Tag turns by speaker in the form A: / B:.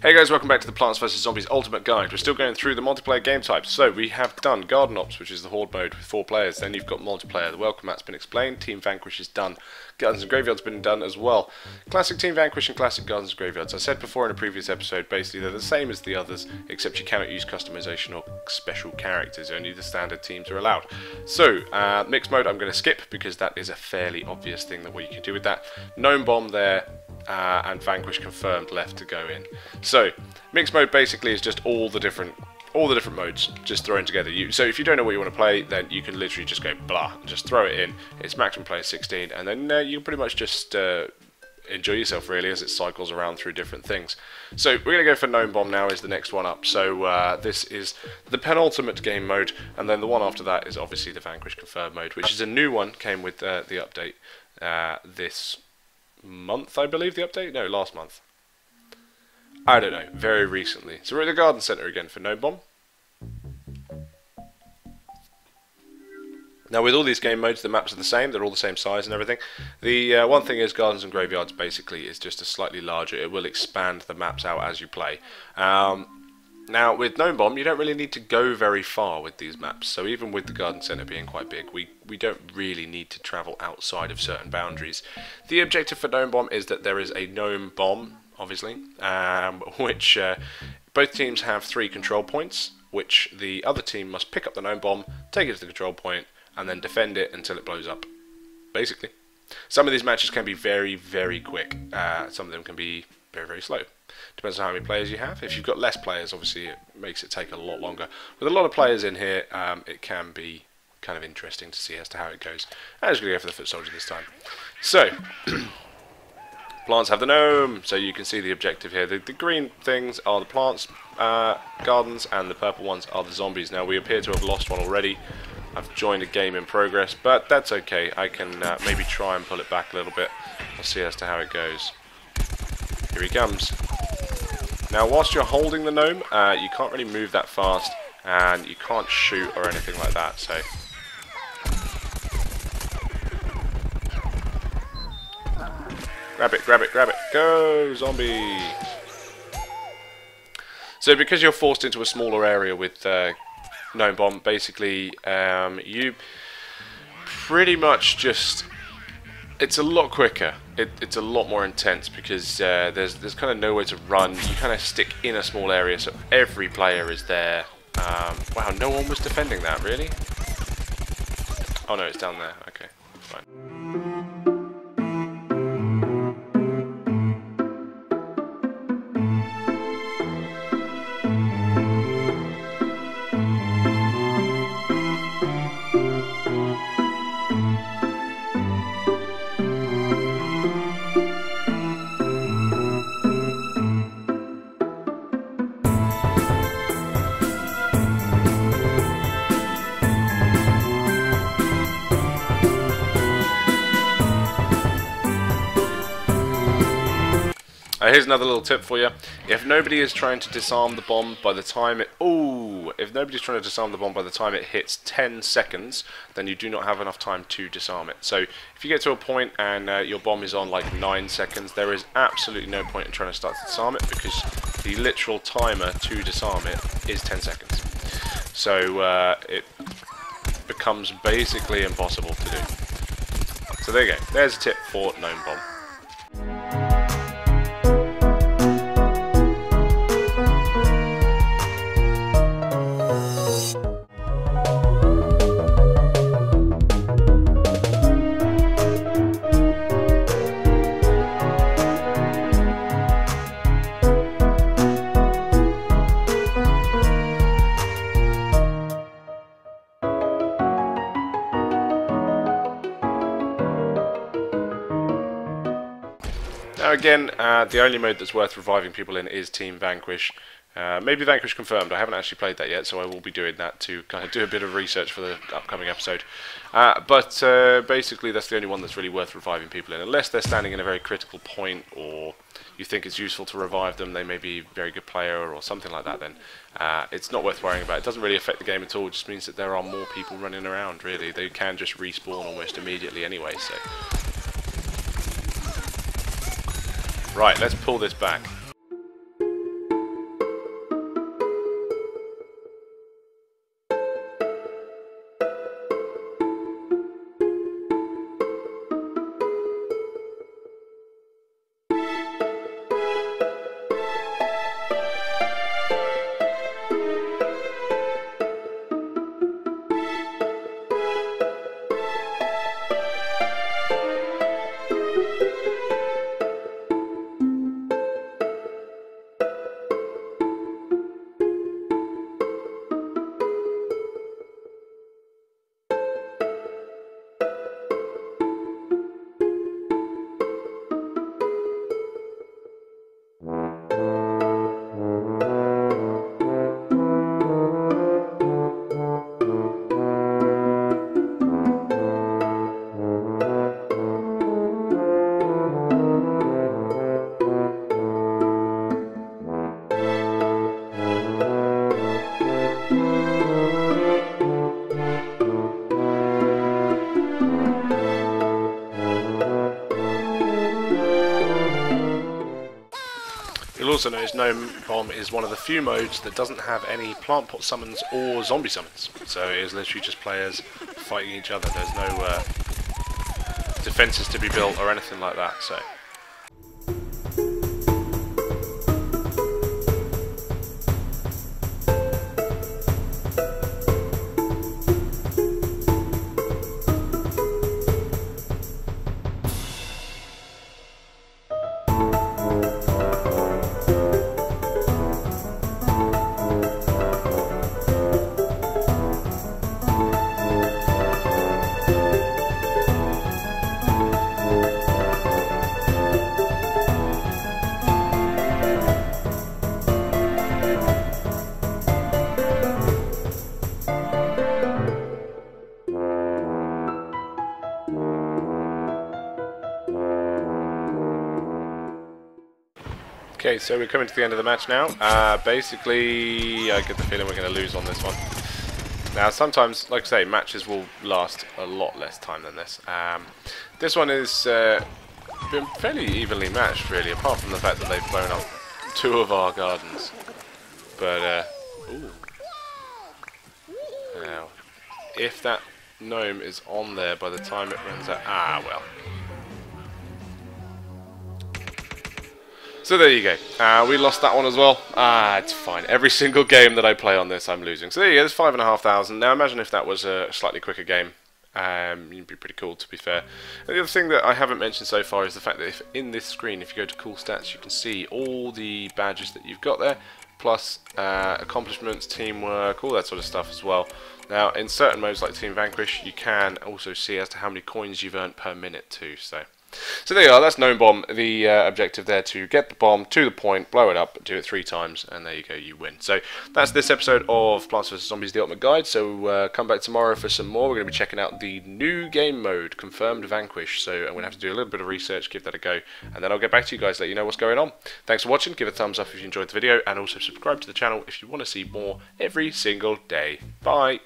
A: Hey guys, welcome back to the Plants vs Zombies Ultimate Guide. We're still going through the multiplayer game types. So we have done Garden Ops, which is the Horde mode with four players. Then you've got multiplayer. The Welcome Mat's been explained. Team Vanquish is done. Gardens and Graveyards been done as well. Classic Team Vanquish and Classic Gardens and Graveyards. I said before in a previous episode, basically they're the same as the others, except you cannot use customization or special characters. Only the standard teams are allowed. So, uh, Mixed Mode I'm going to skip because that is a fairly obvious thing that what you can do with that. Gnome Bomb there, uh, and Vanquish confirmed left to go in. So, mixed mode basically is just all the different all the different modes just thrown together. You, so if you don't know what you want to play, then you can literally just go blah, and just throw it in. It's maximum player 16, and then uh, you can pretty much just uh, enjoy yourself really as it cycles around through different things. So we're going to go for Gnome Bomb now is the next one up. So uh, this is the penultimate game mode, and then the one after that is obviously the Vanquish Confirmed mode, which is a new one, came with uh, the update uh, this month, I believe, the update? No, last month. I don't know, very recently. So we're at the garden centre again for Gnome Bomb. Now with all these game modes, the maps are the same, they're all the same size and everything. The uh, one thing is Gardens and Graveyards basically is just a slightly larger, it will expand the maps out as you play. Um, now, with Gnome Bomb, you don't really need to go very far with these maps. So even with the Garden Centre being quite big, we, we don't really need to travel outside of certain boundaries. The objective for Gnome Bomb is that there is a Gnome Bomb, obviously, um, which uh, both teams have three control points, which the other team must pick up the Gnome Bomb, take it to the control point, and then defend it until it blows up, basically. Some of these matches can be very, very quick. Uh, some of them can be very, very slow. Depends on how many players you have. If you've got less players, obviously it makes it take a lot longer. With a lot of players in here, um, it can be kind of interesting to see as to how it goes. I'm just going to go for the foot soldier this time. So, plants have the gnome, so you can see the objective here. The, the green things are the plants, uh, gardens, and the purple ones are the zombies. Now, we appear to have lost one already. I've joined a game in progress, but that's okay. I can uh, maybe try and pull it back a little bit. I'll see as to how it goes. Here he comes. Now, whilst you're holding the gnome, uh, you can't really move that fast, and you can't shoot or anything like that, so... Grab it, grab it, grab it. Go, zombie! So because you're forced into a smaller area with uh, Gnome Bomb, basically, um, you pretty much just it's a lot quicker. It, it's a lot more intense because uh, there's there's kind of nowhere to run. You kind of stick in a small area, so every player is there. Um, wow, no one was defending that, really? Oh no, it's down there. Okay, fine. Uh, here's another little tip for you. If nobody is trying to disarm the bomb by the time it... Ooh! If nobody's trying to disarm the bomb by the time it hits 10 seconds, then you do not have enough time to disarm it. So if you get to a point and uh, your bomb is on like 9 seconds, there is absolutely no point in trying to start to disarm it because the literal timer to disarm it is 10 seconds. So uh, it becomes basically impossible to do. So there you go. There's a tip for Gnome Bomb. Now again, uh, the only mode that's worth reviving people in is Team Vanquish. Uh, maybe Vanquish confirmed. I haven't actually played that yet, so I will be doing that to kind of do a bit of research for the upcoming episode. Uh, but uh, basically, that's the only one that's really worth reviving people in, unless they're standing in a very critical point, or you think it's useful to revive them. They may be a very good player or something like that. Then uh, it's not worth worrying about. It doesn't really affect the game at all. It just means that there are more people running around. Really, they can just respawn almost immediately anyway. So. Right, let's pull this back. Also noticed, Gnome Bomb is one of the few modes that doesn't have any plant pot summons or zombie summons. So it is literally just players fighting each other. There's no uh, defences to be built or anything like that. So. Okay, so we're coming to the end of the match now. Uh, basically, I get the feeling we're going to lose on this one. Now, sometimes, like I say, matches will last a lot less time than this. Um, this one has uh, been fairly evenly matched, really, apart from the fact that they've blown up two of our gardens. But, uh, ooh. Now, if that gnome is on there by the time it runs out... Ah, well. So there you go. Uh, we lost that one as well. Ah, it's fine. Every single game that I play on this, I'm losing. So there you go. There's five and a half thousand. Now imagine if that was a slightly quicker game. Um, it'd be pretty cool, to be fair. And the other thing that I haven't mentioned so far is the fact that if in this screen, if you go to Cool Stats, you can see all the badges that you've got there, plus uh, accomplishments, teamwork, all that sort of stuff as well. Now, in certain modes like Team Vanquish, you can also see as to how many coins you've earned per minute too. So. So there you are, that's Gnome Bomb. The uh, objective there to get the bomb to the point, blow it up, do it three times, and there you go, you win. So that's this episode of Plants vs. Zombies The Ultimate Guide. So uh, come back tomorrow for some more. We're going to be checking out the new game mode, Confirmed Vanquish. So I'm going to have to do a little bit of research, give that a go, and then I'll get back to you guys, let you know what's going on. Thanks for watching, give a thumbs up if you enjoyed the video, and also subscribe to the channel if you want to see more every single day. Bye!